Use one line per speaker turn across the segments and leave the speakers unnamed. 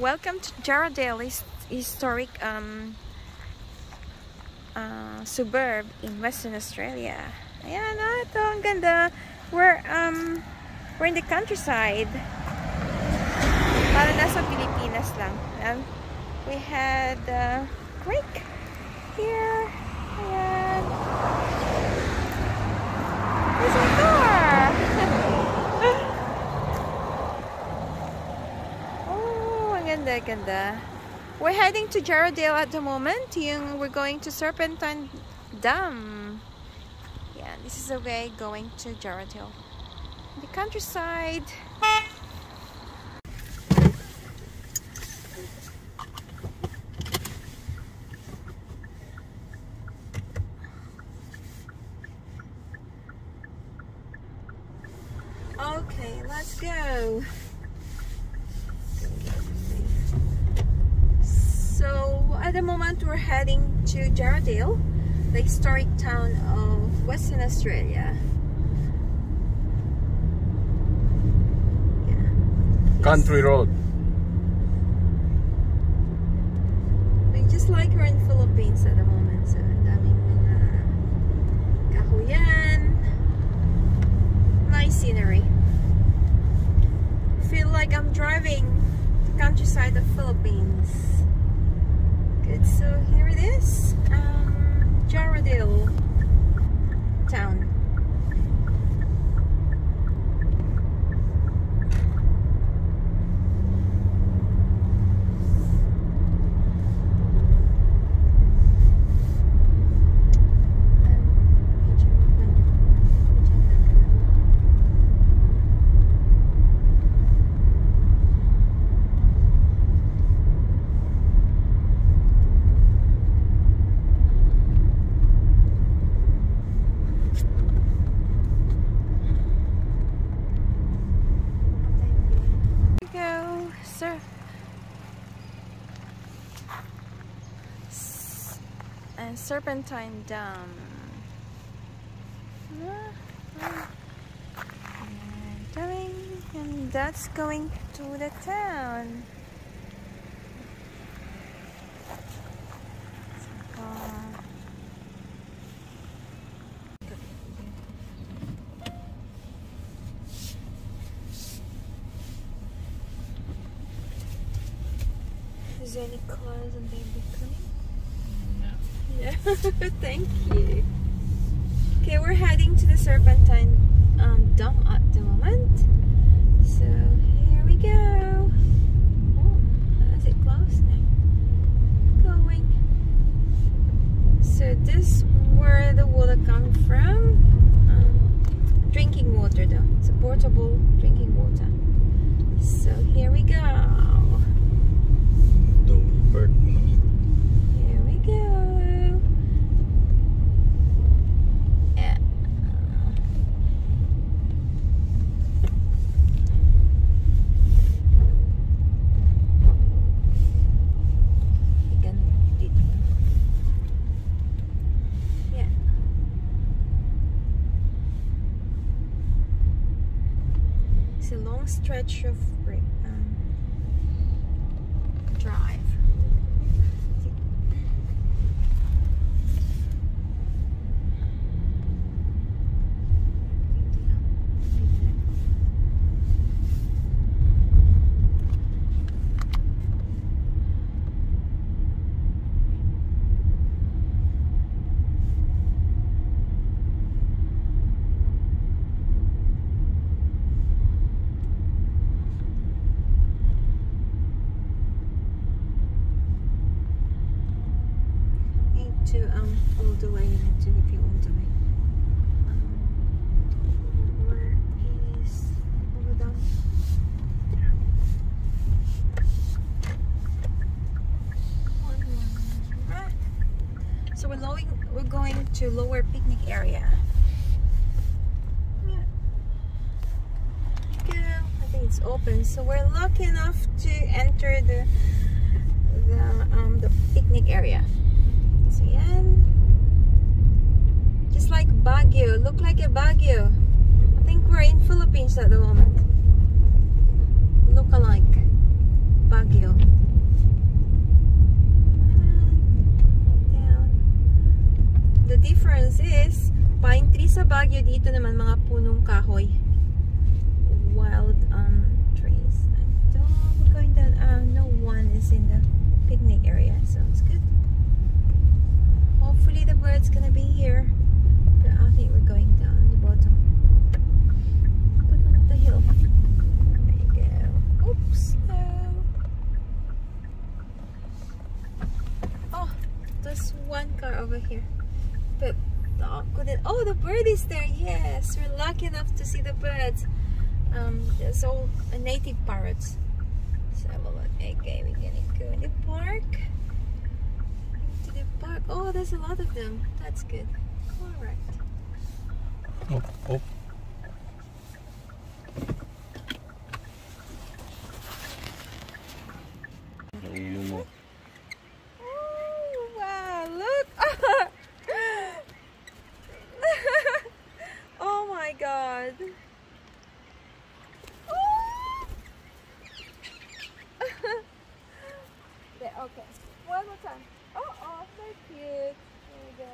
welcome to Jarrahdale historic um, uh, suburb in Western Australia. Ayan, ah, ito ang ganda. We're um we're in the countryside. Para nasa Pilipinas lang. And we had a creek here. Ayan. There's a car. oh, ang ganda, ganda. We're heading to Jarrahdale at the moment. Yung we're going to Serpentine Dam. Yeah, this is the way going to Jarrahdale. The countryside. Okay, let's go. So at the moment we're heading to Jarrahdale, the historic town of Western Australia. Yeah.
Country road.
We just like we're in Philippines at the moment. So daming mga uh, kahuyan. Nice scenery. Feel like I'm driving the countryside of Philippines. Good, so here it is. Um, Jarrahdale town. Here we go, sir. S- And Serpentine going, and that's going to the town. Uh, Is there any cars on baby coming? Yeah, thank you. Okay, we're heading to the Serpentine um, Dam at the moment. So here we go. Oh, is it closed now? Going. So this where the water comes from. Um, drinking water though. It's a portable drinking water. So here we go.
The bird.
Here we go. Yeah. Ganda. Yeah. It's a long stretch of ra- um, drive. Need to um all the way. You need to review all the way. Um, where is over down? One more. Right. So we're going. We're going to lower picnic area. Yeah. Go. I think it's open. So we're lucky enough to enter the the um the picnic area. So yan. Just like Baguio. Look like a Baguio. I think we're in Philippines at the moment. Look alike. Baguio. Down. The difference is, pine tree sa Baguio, dito naman mga punong kahoy. Wild um, trees. And oh, we're going down. Uh, no one is in the picnic area, so it's good. Hopefully the bird's gonna be here. But I think we're going down the bottom. Bottom of the hill. There you go. Oops. Oh, there's one car over here. But oh, couldn't. Oh, the bird is there. Yes, we're lucky enough to see the birds. Um, there's all native parrots. Look. Okay, we're gonna go in the park. Into the park. Oh, there's a lot of them. That's good. All right.
Oh, oh. Ulo mo.
Oh, wow, look. oh my god. Oh. there, okay. One more time. Oh, oh, so cute. There we go.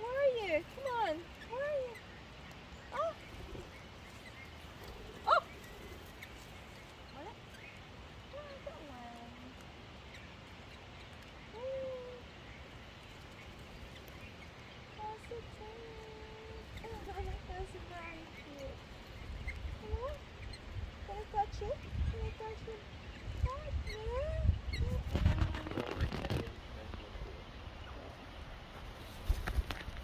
Where are you? Come on. Where are you? Oh. Oh. What? Oh, that one. Ooh. That's so cute. That's very cute. Hello? Can I touch it? Can I touch it? Oh, yeah.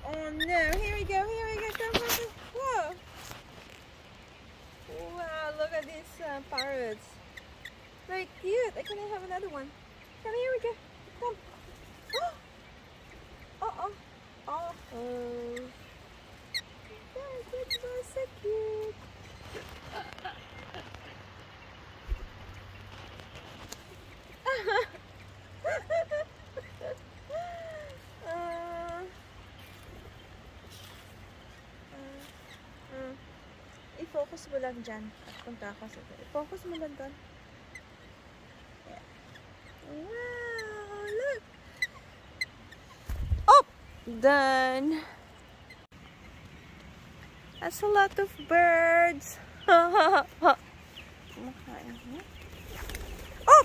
Oh no, here we go, here we go, come, come. Whoa! Wow, look at these uh, parrots. Very cute. I can have another one. Come here we go. Come. Oh, oh, oh, oh. Very good, boy, so cute. Uh, uh, uh. I-focus mo lang dyan. At punta ako sa I-focus mo lang doon. Yeah. Wow, look! Oh! Done! That's a lot of birds. Oh!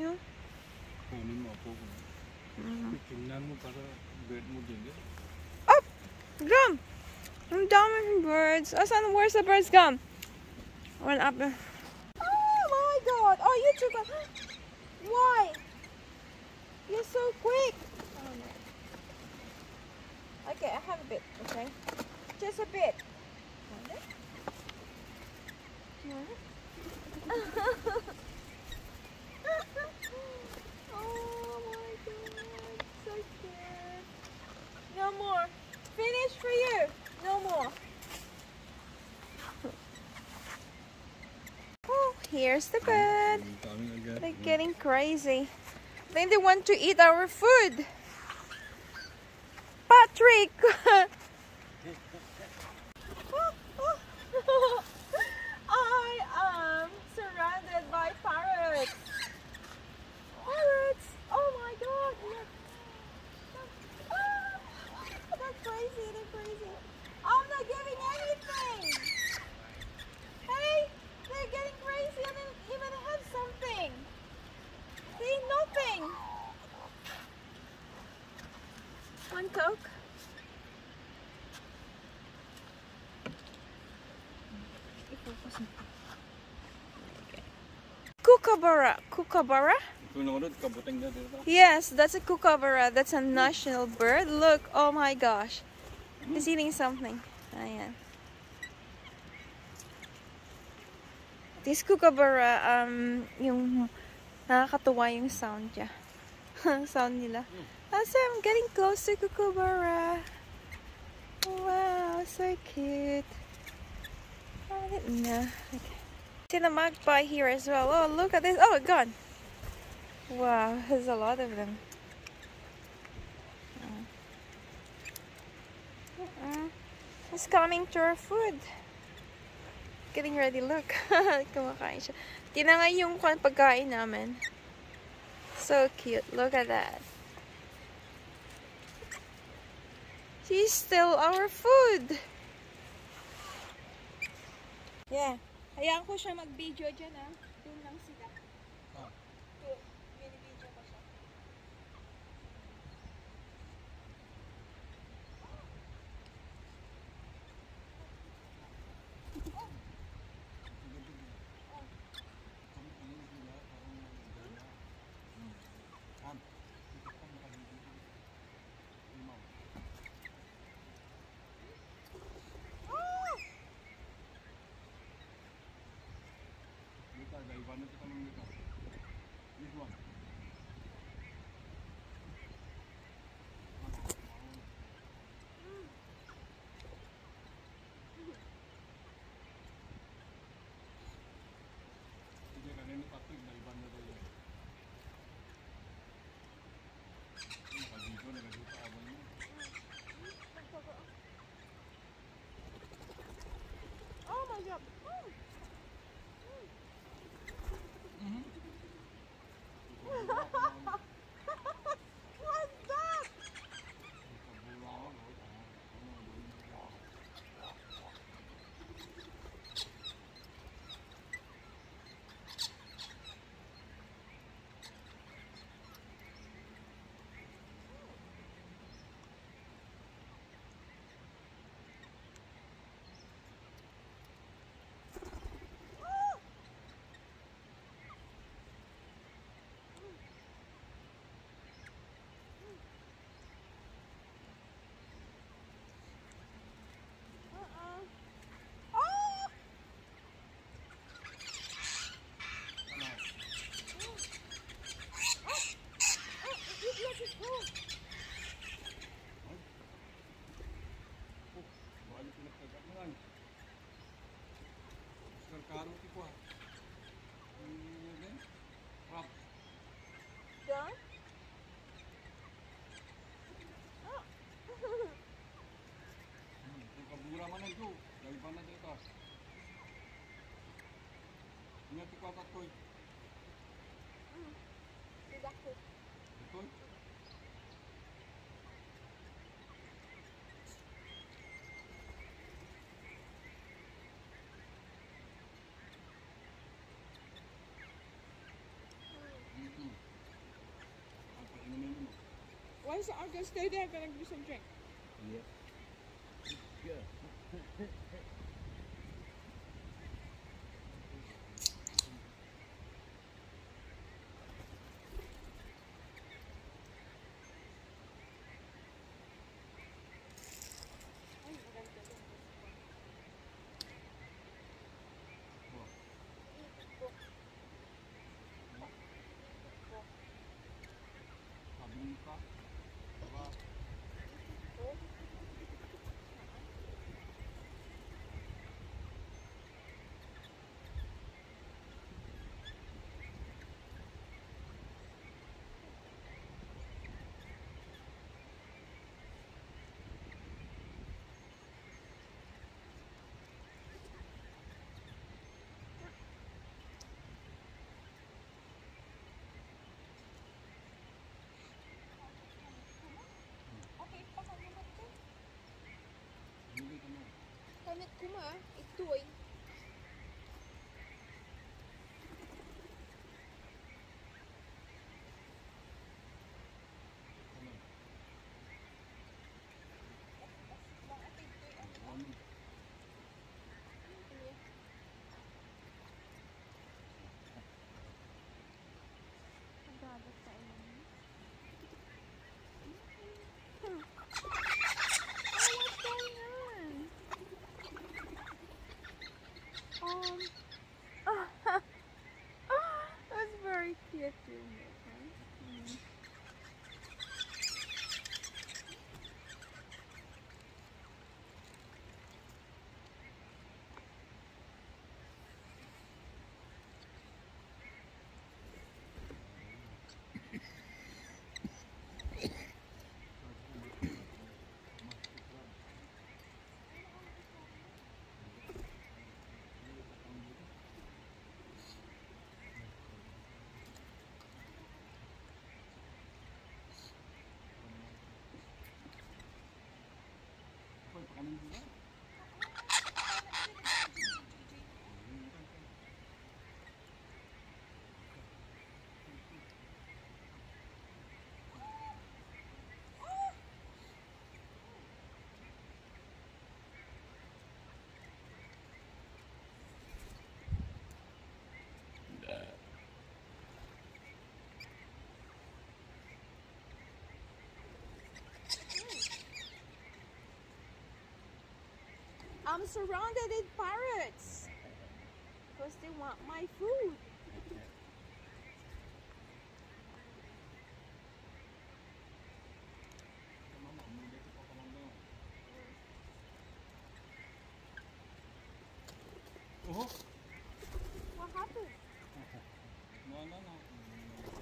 Yun.
Kunin mo ako.
Mm-hmm.
Tingnan mo para bird mo din. Eh.
Oh! Gum! Ang dami ng birds. Asan? Where's the birds gum? One up there. Oh my god! Oh, you took a... Why? You're so quick! Oh no. Okay, I have a bit, okay? Just a bit. Oh my god, so cute. No more. Finish for you. No more. Oh, here's the bird. They're getting crazy. I think they want to eat our food. Patrick! I am surrounded by parrots. Parrots! Oh my god! Look. Ah, They're crazy, they're crazy. I'm not giving anything! Hey! They're getting crazy and they even have something! They eat nothing! One Coke? Kookaburra. Kookaburra? Yes, that's a kookaburra. That's a national bird. Look, oh my gosh. He's eating something. Ayan. This kookaburra, um, yung nakakatuwa yung sound niya. sound nila. Also, I'm getting close to kookaburra. Wow, so cute. I didn't know. Okay. See the magpie here as well. Oh, look at this. Oh, gone. Wow, there's a lot of them. Uh-uh. It's coming to our food. getting ready. Look. Kumakain siya. Tinangay yung pagkain namin. So cute. Look at that. She's still our food. Yeah. Hayaan ko siya mag-video dyan ah.
Ingat ko at atoy.
Exactly.
Atoy. Mm-mm. Ang painumin mo.
Why is Arga stay there? I'm gonna give you some drink. Kenneth Kumar, ito'y I'm surrounded with parrots because they want my food.
Mama, muda tu kau kawan kau. Oh,
What happened?
no, no, no.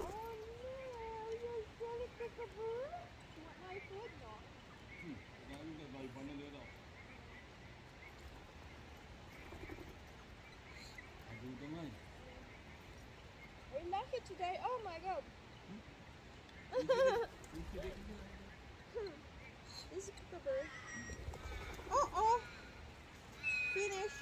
Oh no, you're really peekaboo. You want my food? No.
Hmm, lalu dia dari mana dia tau? Aduh, dengar.
Are today? Oh my god. This is peekaboo. Oh oh. Finish.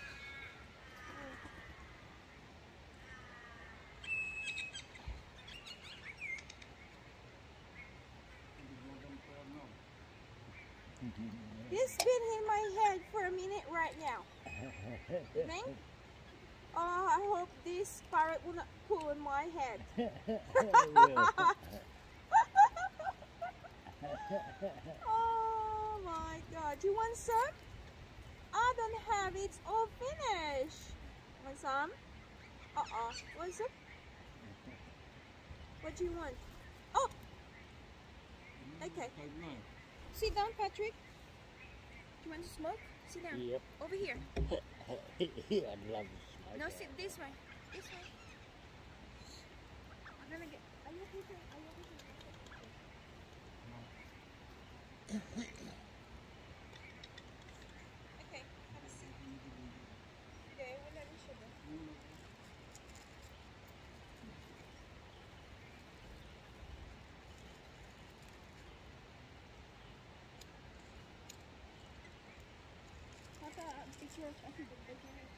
He's been in my head for a minute right now. Ming? Oh, I hope this parrot will not pull in my head. oh my god. You want some? I don't have it. Oh, it's all finished. Want some? Uh-uh. Want some? What do you want? Oh! Okay. Sit down, Patrick. Do you want to smoke? Sit down.
Yep.
Over here.
I'd love to
No, sit this way. This way. I'm gonna get. Are you okay? Are you okay? sir? Okay, have a seat. Okay, wala na siya ba? Papa, a picture of Auntie Big
Takkan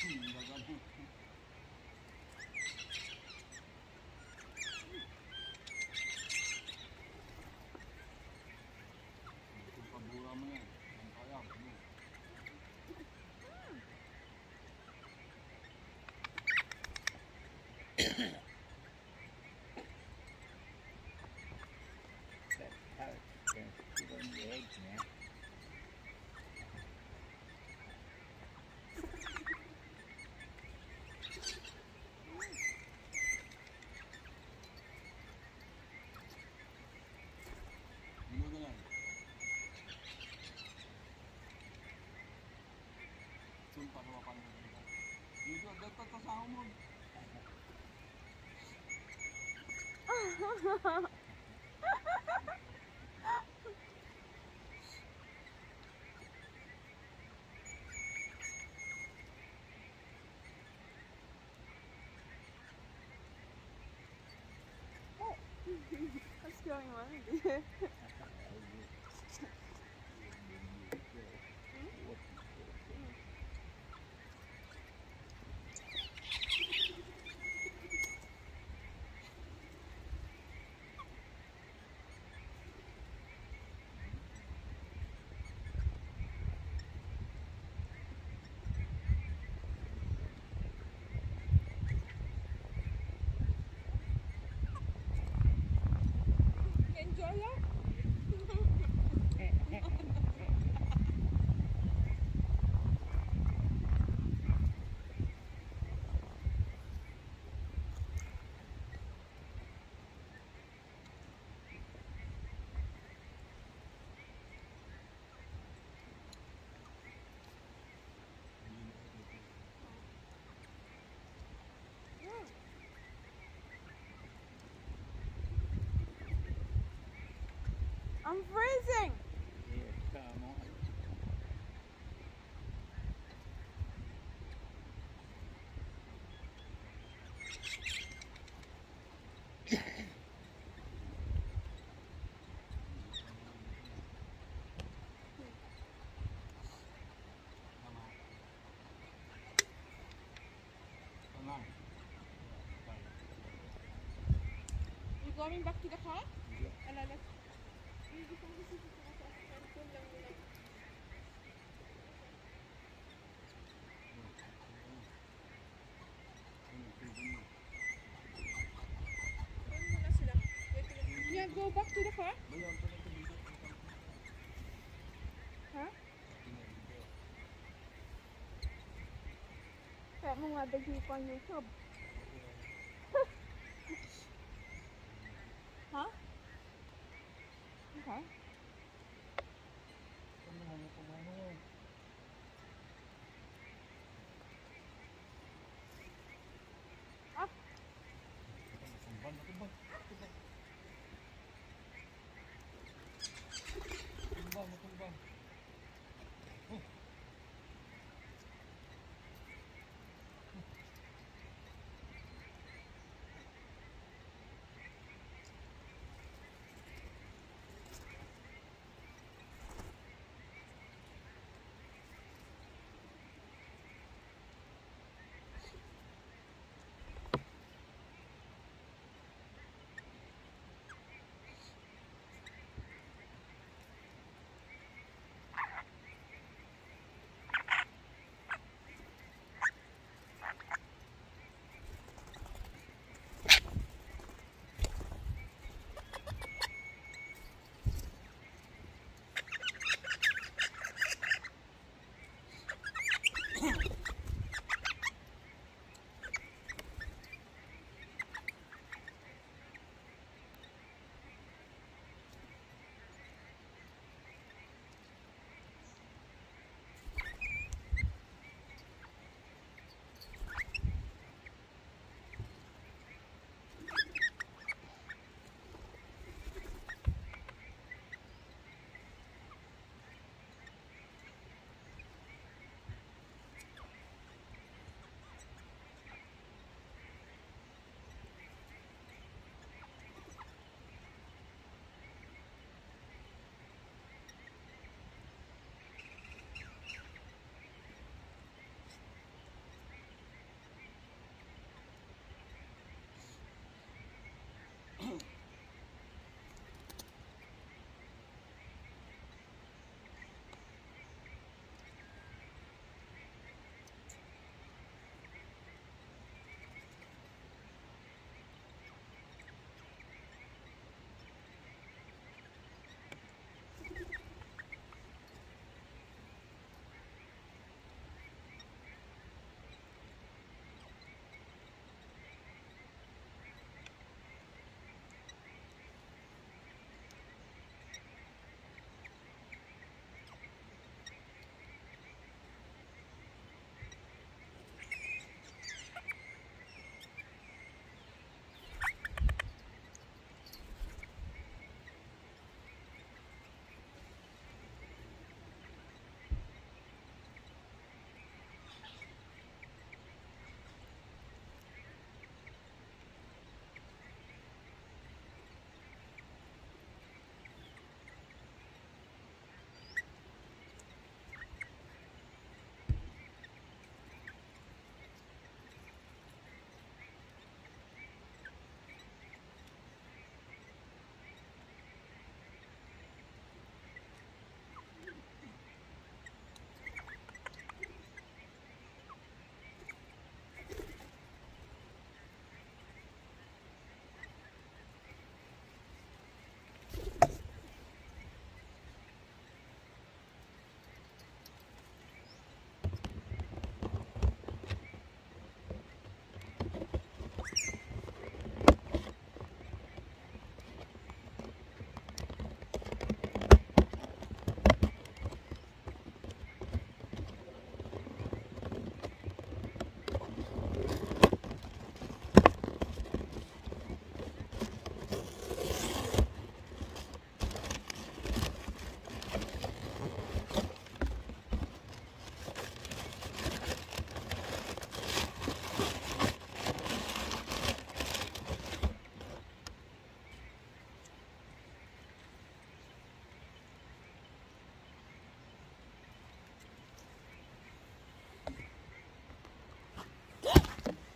Hmm, dagang. Itu kabura mo yan. Ang kaya mo.
That parrot's going to sit on the edge now.
Ano na lang? Sunta ko pa nila. Dito, sa
oh, enjoy that? Eh, eh. I'm freezing.
Yes, come on.
Tama. Tama.
Going back to the car?
Yeah.
Alala. Hindi ko kasi sa sa cellphone lang nila. Doon muna sila. Wait lang. Yeah, go back to the car.
Bayan pa nito dito.
Ha? Kaya mo nga dagi ko ang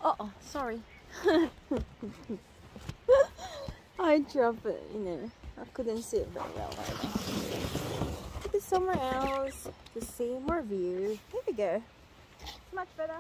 Oh, sorry. I dropped it, you know. I couldn't see it very well right now. Take somewhere else to see more view. Here we go. It's much better.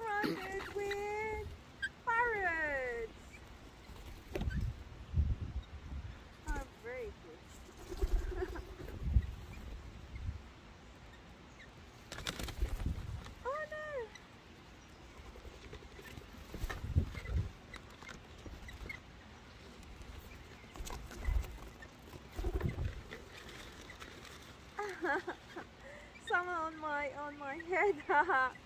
Surrounded with parrots. Oh, very cute. oh no! Some on my on my head.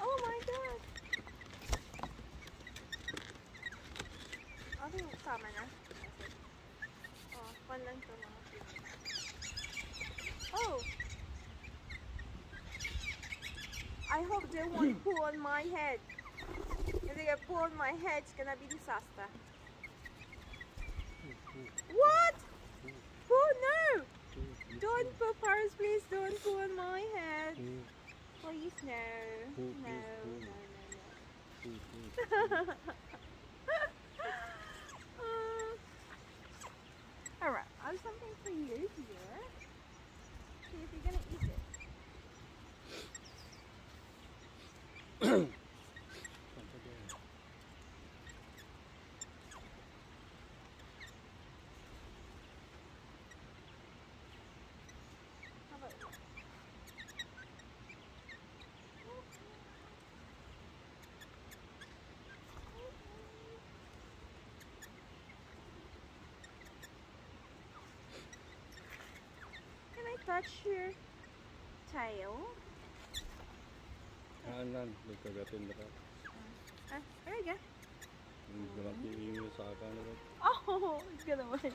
Oh my god! I na. Oh, fun lang to mga. Oh! I hope they won't pull on my head. If they get pull on my head, it's gonna be disaster. What? Oh no! Don't pull, Paris, please don't pull on my head. Please, no. No, no, no, no. Uh, Alright, I something here. See if you're gonna eat it. How about you? Can I touch your tail?
Kanan, may kagatin na ka.
Ah, there you go.
Hindi naman tiingin sa akin. ano.
Oh, it's gonna win.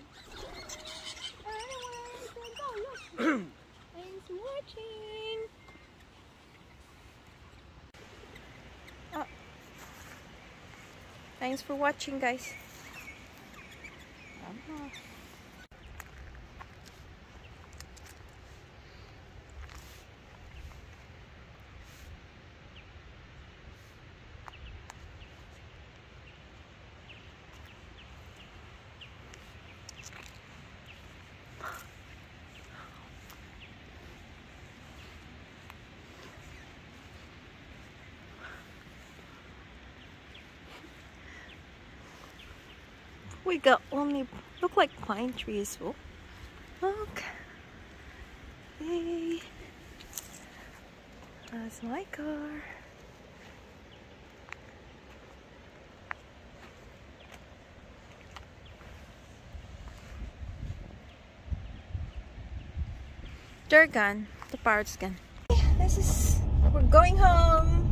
Anyway, go, look. Thanks for watching. Oh. Thanks for watching, guys. We got only look like pine trees. Oh, look. Hey, that's my car. They're gone. The parrot's gone. This is we're going home.